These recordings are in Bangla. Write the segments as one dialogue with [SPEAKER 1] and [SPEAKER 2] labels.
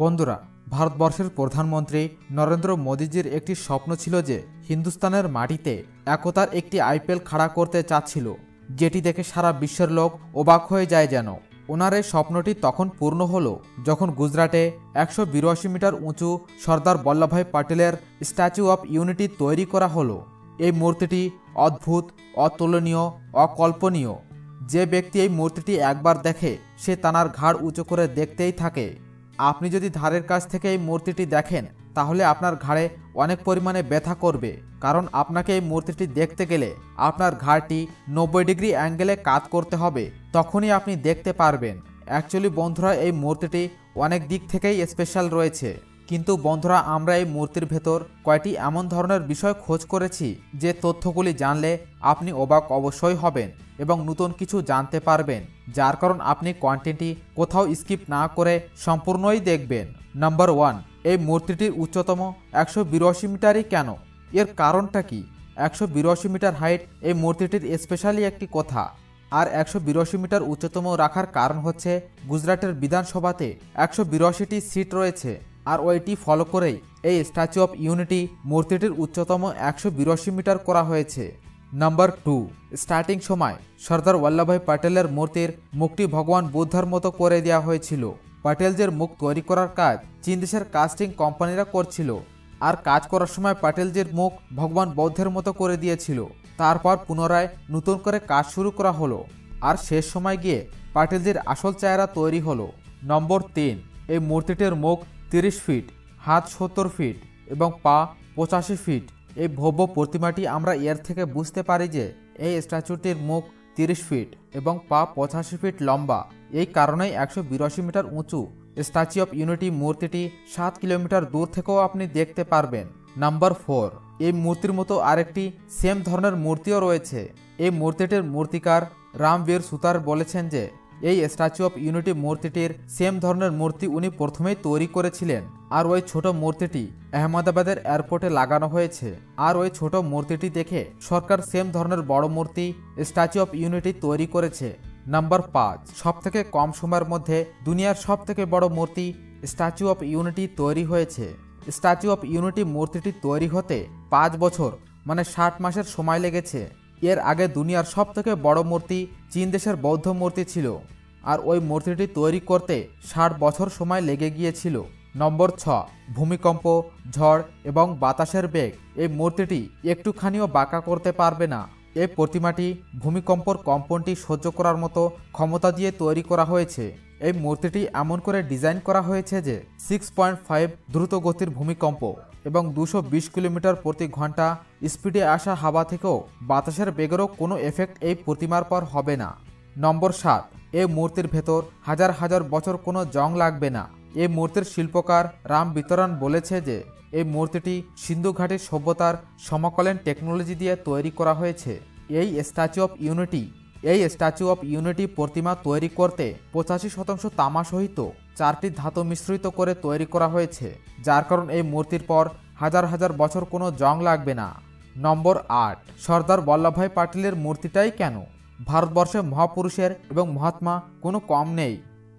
[SPEAKER 1] বন্ধুরা, ভারতবর্ষের প্রধানমন্ত্রী নরেন্দ্র মোদীজির একটি স্বপ্ন ছিল যে হিন্দুস্তানের মাটিতে একতার একটি আইপিএল খাড়া করতে চাচ্ছিল, যেটি দেখে সারা বিশ্বের লোক অবাক হয়ে যায় যেন। ওনার এই স্বপ্নটি তখন পূর্ণ হলো যখন গুজরাটে একশো বিরাশি মিটার উঁচু সর্দার বল্লভভাই প্যাটেলের স্ট্যাচু অফ ইউনিটি তৈরি করা হলো। এই মূর্তিটি অদ্ভুত, অতুলনীয়, অকল্পনীয়। যে ব্যক্তি এই মূর্তিটি একবার দেখে সে তানার ঘাড় উঁচু করে দেখতেই থাকে। আপনি যদি ধারের কাছ থেকে এই মূর্তিটি দেখেন, তাহলে আপনার ঘাড়ে অনেক পরিমাণে ব্যথা করবে। কারণ আপনাকে এই মূর্তিটি দেখতে গেলে আপনার ঘাড়টি নব্বই ডিগ্রি অ্যাঙ্গেলে কাত করতে হবে, তখনই আপনি দেখতে পারবেন। অ্যাকচুয়ালি বন্ধুরা, এই মূর্তিটি অনেক দিক থেকেই স্পেশাল রয়েছে। কিন্তু বন্ধুরা, আমরা এই মূর্তির ভেতর কয়টি এমন ধরনের বিষয় খোঁজ করেছি, যে তথ্যগুলি জানলে আপনি অবাক অবশ্যই হবেন। এবং নতুন কিছু জানতে পারবেন, যার কারণ আপনি কন্টেন্টটি কোথাও স্কিপ না করে সম্পূর্ণই দেখবেন। নাম্বার ওয়ান এই মূর্তিটির উচ্চতম একশো বিরাশি মিটারই কেন? এর কারণটা কি? একশো বিরাশি মিটার হাইট এই মূর্তিটির স্পেশালি একটি কথা। আর একশো বিরাশি মিটার উচ্চতম রাখার কারণ হচ্ছে গুজরাটের বিধানসভাতে একশো বিরাশিটি সিট রয়েছে। আর ওইটি ফলো করেই এই স্ট্যাচু অফ ইউনিটি মূর্তিটির উচ্চতম একশো বিরাশি মিটার করা হয়েছে। নাম্বার টু, স্টার্টিং সময়। সর্দার বল্লভভাই প্যাটেলের মূর্তির মুখটি ভগবান বুদ্ধার মতো করে দেওয়া হয়েছিল। প্যাটেলজের মুখ তৈরি করার কাজ চীন দেশের কাস্টিং কোম্পানিরা করছিল। আর কাজ করার সময় প্যাটেলজির মুখ ভগবান বৌদ্ধের মতো করে দিয়েছিল। তারপর পুনরায় নতুন করে কাজ শুরু করা হলো। আর শেষ সময় গিয়ে প্যাটেলজির আসল চেহারা তৈরি হলো। নম্বর তিন, এই মূর্তিটির মুখ তিরিশ ফিট, হাত সত্তর ফিট এবং পা পঁচাশি ফিট। এই ভব্য প্রতিমাটি আমরা এর থেকে বুঝতে পারি যে এই স্ট্যাচুটির মুখ তিরিশ ফিট এবং পা পঁচাশি ফিট লম্বা। এই কারণেই একশো বিরাশি মিটার উঁচু। স্ট্যাচু অফ ইউনিটি মূর্তিটি সাত কিলোমিটার দূর থেকেও আপনি দেখতে পারবেন। Number four. এই মূর্তির মতো আরেকটি সেম ধরনের মূর্তিও রয়েছে। এই মূর্তিটির মূর্তিকার রামবীর সুতার বলেছেন যে এই স্ট্যাচু অফ ইউনিটি মূর্তিটির সেম ধরনের মূর্তি উনি প্রথমেই তৈরি করেছিলেন। আর ওই ছোট মূর্তিটি আহমেদাবাদের এয়ারপোর্টে লাগানো হয়েছে। আর ওই ছোট মূর্তিটি দেখে সরকার সেম ধরনের বড় মূর্তি, স্ট্যাচু অফ ইউনিটি তৈরি করেছে। নাম্বার পাঁচ সব থেকে কম সময়ের মধ্যে দুনিয়ার সব থেকে বড় মূর্তি, স্ট্যাচু অফ ইউনিটি তৈরি হয়েছে। স্ট্যাচু অফ ইউনিটি মূর্তিটি তৈরি হতে পাঁচ বছর মানে ষাট মাসের সময় লেগেছে। এর আগে দুনিয়ার সব থেকে বড় মূর্তি চীন দেশের বৌদ্ধ মূর্তি ছিল। আর ওই মূর্তিটি তৈরি করতে ষাট বছর সময় লেগে গিয়েছিল। নম্বর ছ, ভূমিকম্প, ঝড় এবং বাতাসের বেগ। এই মূর্তিটি একটুখানিও বাঁকা করতে পারবে না। এই প্রতিমাটি ভূমিকম্পর কম্পনটি সহ্য করার মতো ক্ষমতা দিয়ে তৈরি করা হয়েছে। এই মূর্তিটি এমন করে ডিজাইন করা হয়েছে যে সিক্স পয়েন্ট ফাইভ দ্রুত গতির ভূমিকম্প। এবং দুশো কিলোমিটার প্রতি ঘণ্টা স্পিডে আসা হাওয়া থেকেও বাতাসের বেগেরও কোনো এফেক্ট এই প্রতিমার পর হবে না। নম্বর সাত এই মূর্তির ভেতর হাজার হাজার বছর কোনো জং লাগবে না। এই মূর্তির শিল্পকার রাম বিতরণ বলেছে যে এই মূর্তিটি সিন্ধু ঘাটের সভ্যতার সমকালীন টেকনোলজি দিয়ে তৈরি করা হয়েছে। এই স্ট্যাচু অফ ইউনিটি এই স্ট্যাচু অফ ইউনিটি প্রতিমা তৈরি করতে পঁচাশি শতাংশ তামা সহিত চারটি ধাতু মিশ্রিত করে তৈরি করা হয়েছে, যার কারণ এই মূর্তির পর হাজার হাজার বছর কোনো জং লাগবে না। নম্বর আট, সর্দার বল্লভভাই পাটিলের মূর্তিটাই কেন? ভারতবর্ষে মহাপুরুষের এবং মহাত্মা কোনো কম নেই।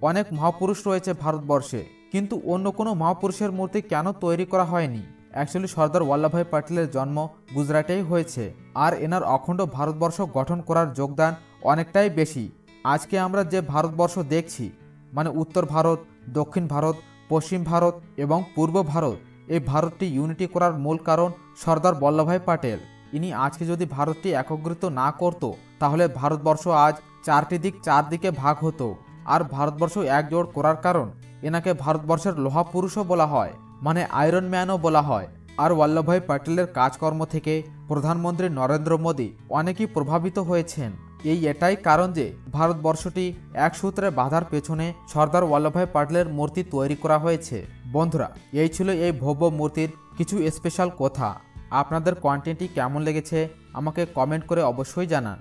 [SPEAKER 1] অনেক মহাপুরুষ রয়েছে ভারতবর্ষে, কিন্তু অন্য কোনো মহাপুরুষের মূর্তি কেন তৈরি করা হয়নি? অ্যাকচুয়ালি সর্দার বল্লভভাই পাটিলের জন্ম গুজরাটেই হয়েছে, আর এনার অখণ্ড ভারতবর্ষ গঠন করার যোগদান অনেকটাই বেশি। আজকে আমরা যে ভারতবর্ষ দেখছি মানে উত্তর ভারত দক্ষিণ ভারত, পশ্চিম ভারত এবং পূর্ব ভারত। এই ভারতটি ইউনিটি করার মূল কারণ সর্দার বল্লভভাই প্যাটেল ইনি আজকে যদি ভারতটি একত্রিত না করত, তাহলে ভারতবর্ষ আজ চারটি দিক চারদিকে ভাগ হতো। আর ভারতবর্ষ একজোট করার কারণ এনাকে ভারতবর্ষের লোহা পুরুষও বলা হয় মানে আয়রন ম্যানও বলা হয়। আর বল্লভভাই প্যাটেলের কাজকর্ম থেকে প্রধানমন্ত্রী নরেন্দ্র মোদী অনেকেই প্রভাবিত হয়েছেন। এই এটাই কারণ যে ভারতবর্ষটি এক সূত্রে বাধার পেছনে সর্দার বল্লভভাই পাটেলের মূর্তি তৈরি করা হয়েছে। বন্ধুরা, এই ছিল এই ভব্য মূর্তির কিছু স্পেশাল কথা। আপনাদের কন্টেন্টটি কেমন লেগেছে আমাকে কমেন্ট করে অবশ্যই জানান।